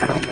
I don't know.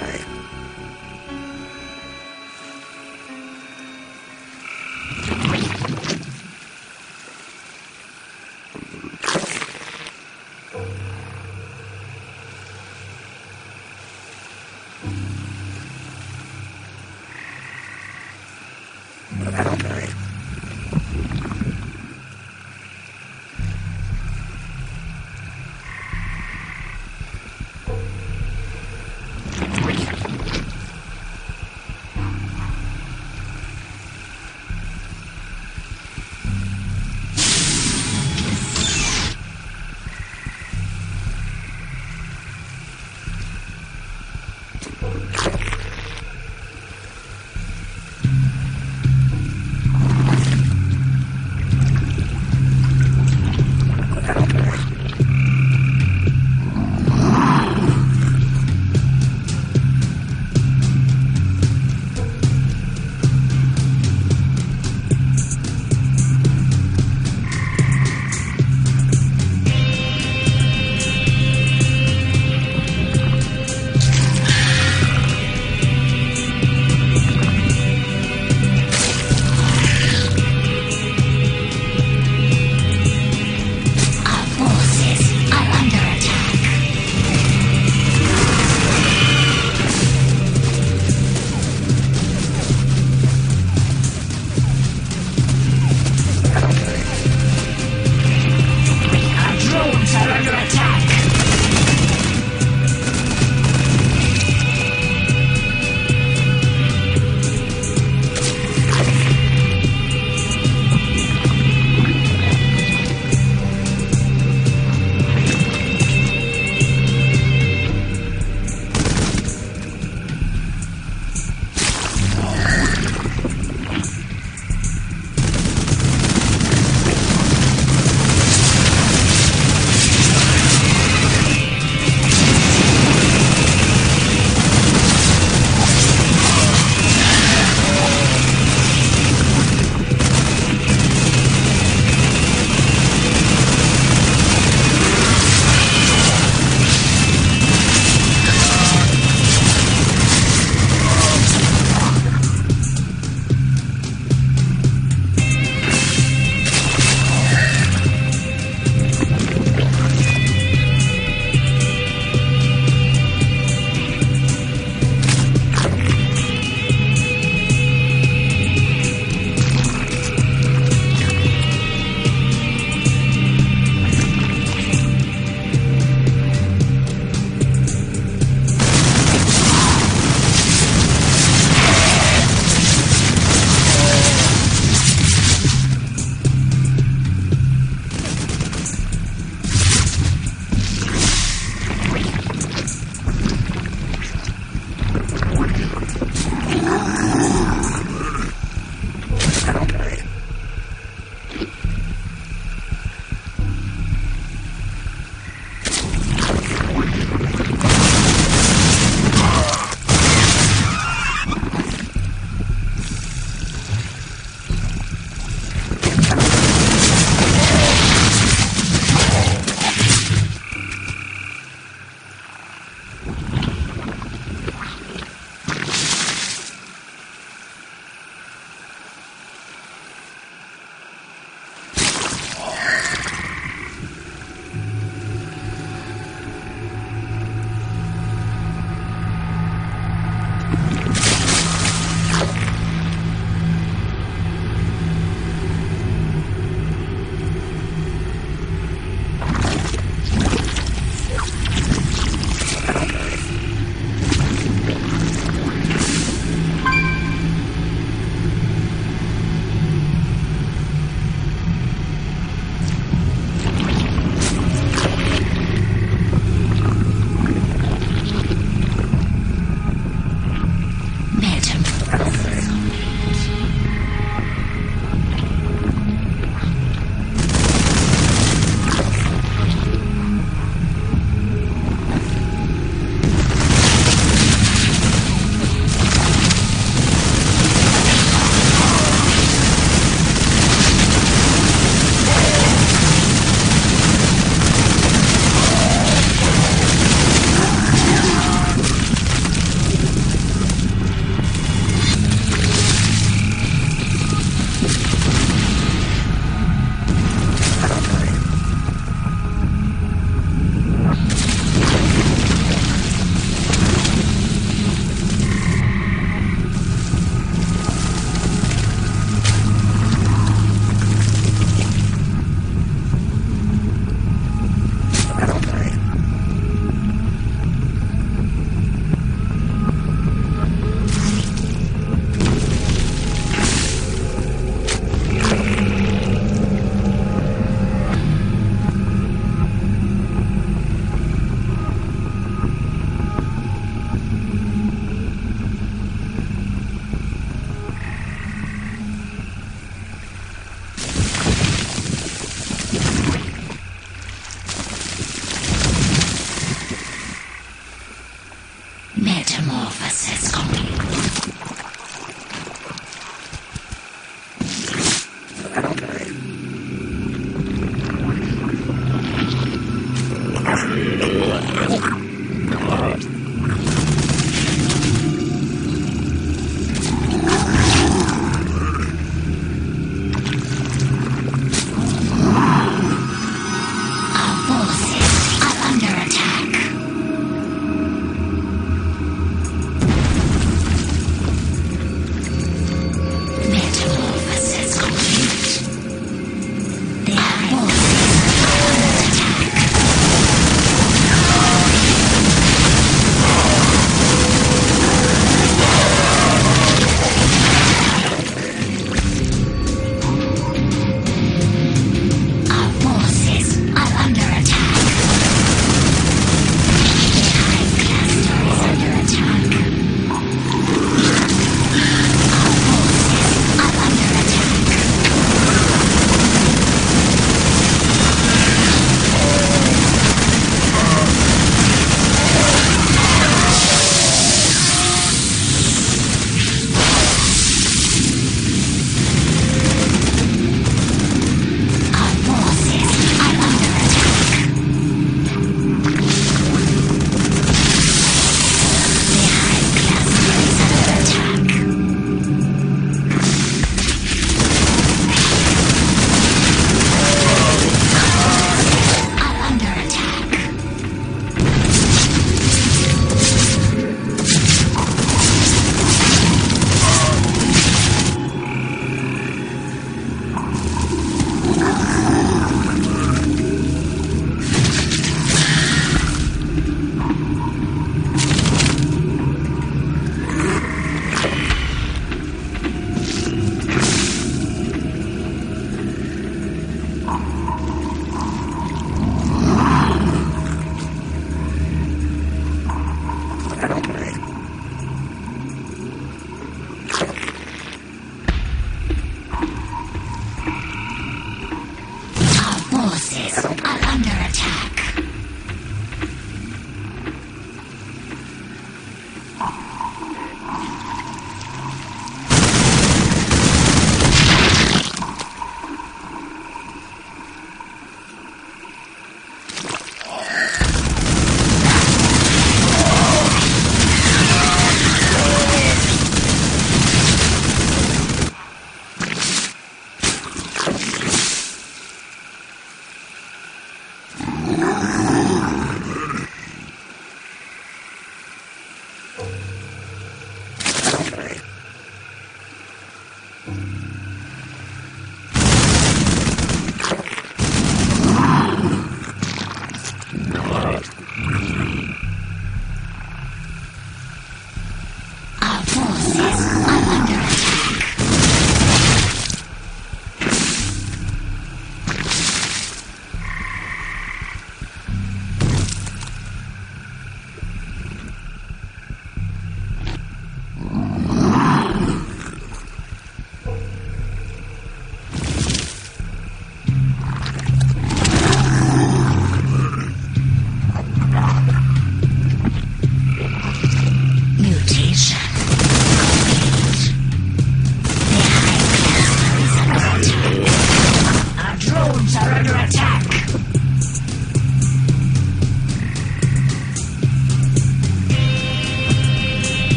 I don't know.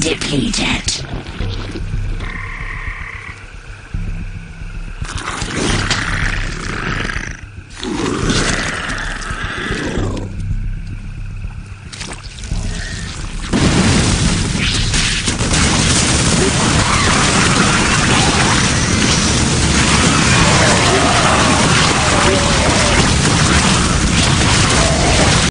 Depleted.